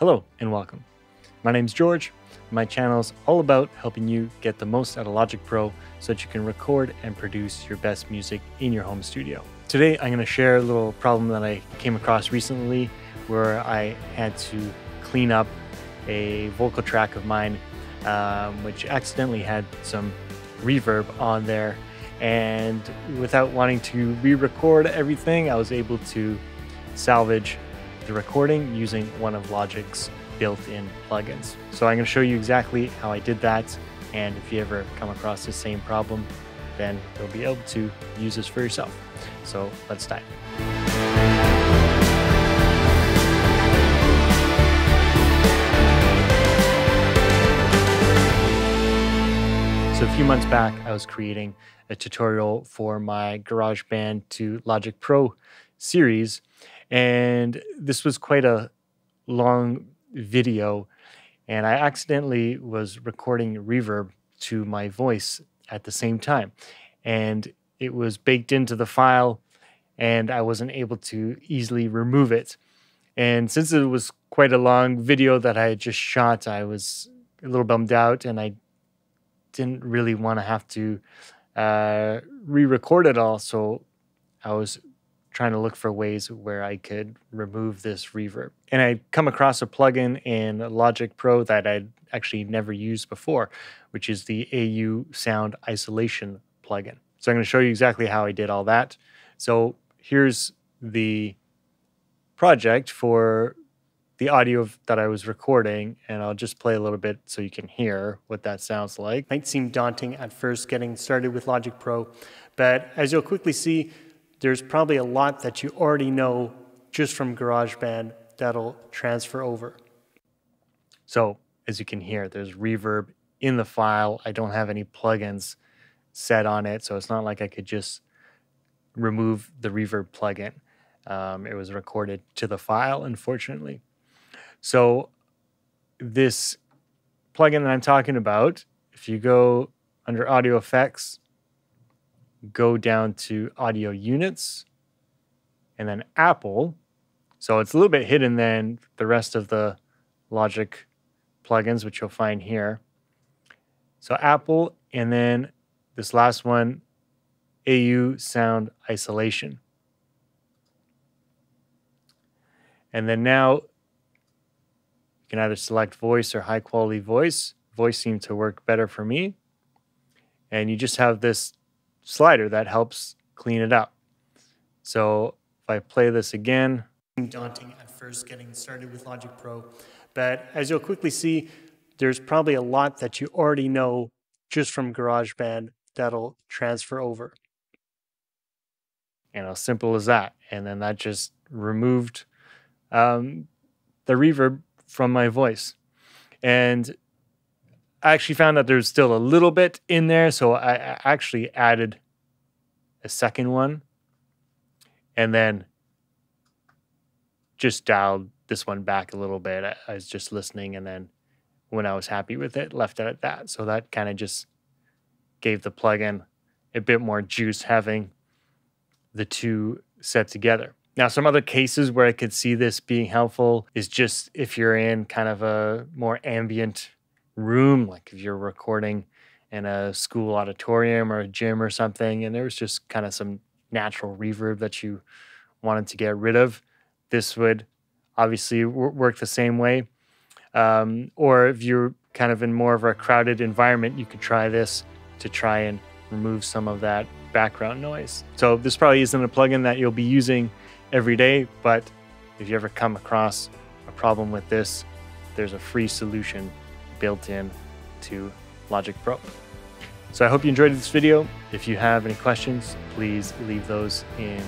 Hello and welcome. My name's George. My channel is all about helping you get the most out of Logic Pro so that you can record and produce your best music in your home studio. Today I'm going to share a little problem that I came across recently where I had to clean up a vocal track of mine um, which accidentally had some reverb on there and without wanting to re-record everything I was able to salvage the recording using one of Logic's built-in plugins. So I'm going to show you exactly how I did that and if you ever come across the same problem then you'll be able to use this for yourself. So let's dive. So a few months back, I was creating a tutorial for my GarageBand to Logic Pro series, and this was quite a long video, and I accidentally was recording reverb to my voice at the same time, and it was baked into the file, and I wasn't able to easily remove it. And since it was quite a long video that I had just shot, I was a little bummed out, and I didn't really want to have to uh, re-record it all. So I was trying to look for ways where I could remove this reverb. And I come across a plugin in Logic Pro that I'd actually never used before, which is the AU Sound Isolation plugin. So I'm going to show you exactly how I did all that. So here's the project for the audio that I was recording, and I'll just play a little bit so you can hear what that sounds like. Might seem daunting at first getting started with Logic Pro, but as you'll quickly see, there's probably a lot that you already know just from GarageBand that'll transfer over. So as you can hear, there's reverb in the file. I don't have any plugins set on it, so it's not like I could just remove the reverb plugin. Um, it was recorded to the file, unfortunately. So this plugin that I'm talking about, if you go under audio effects, go down to audio units and then Apple. So it's a little bit hidden than the rest of the Logic plugins, which you'll find here. So Apple, and then this last one, AU Sound Isolation. And then now you can either select voice or high quality voice. Voice seemed to work better for me. And you just have this slider that helps clean it up. So if I play this again, daunting at first getting started with Logic Pro, but as you'll quickly see, there's probably a lot that you already know just from GarageBand that'll transfer over. And as simple as that. And then that just removed um, the reverb from my voice. And I actually found that there's still a little bit in there. So I actually added a second one and then just dialed this one back a little bit. I was just listening and then when I was happy with it, left it at that. So that kind of just gave the plugin a bit more juice having the two set together. Now, some other cases where I could see this being helpful is just if you're in kind of a more ambient room, like if you're recording in a school auditorium or a gym or something, and there was just kind of some natural reverb that you wanted to get rid of, this would obviously work the same way. Um, or if you're kind of in more of a crowded environment, you could try this to try and remove some of that background noise. So this probably isn't a plugin that you'll be using every day, but if you ever come across a problem with this, there's a free solution built in to Logic Pro. So I hope you enjoyed this video. If you have any questions, please leave those in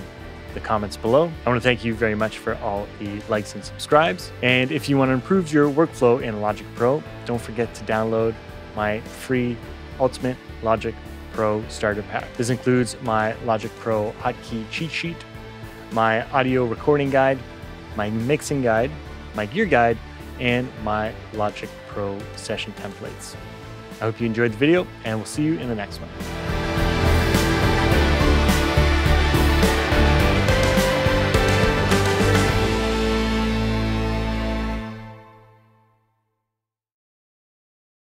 the comments below. I want to thank you very much for all the likes and subscribes. And if you want to improve your workflow in Logic Pro, don't forget to download my free Ultimate Logic Pro Starter Pack. This includes my Logic Pro hotkey cheat sheet my audio recording guide, my mixing guide, my gear guide, and my Logic Pro session templates. I hope you enjoyed the video, and we'll see you in the next one.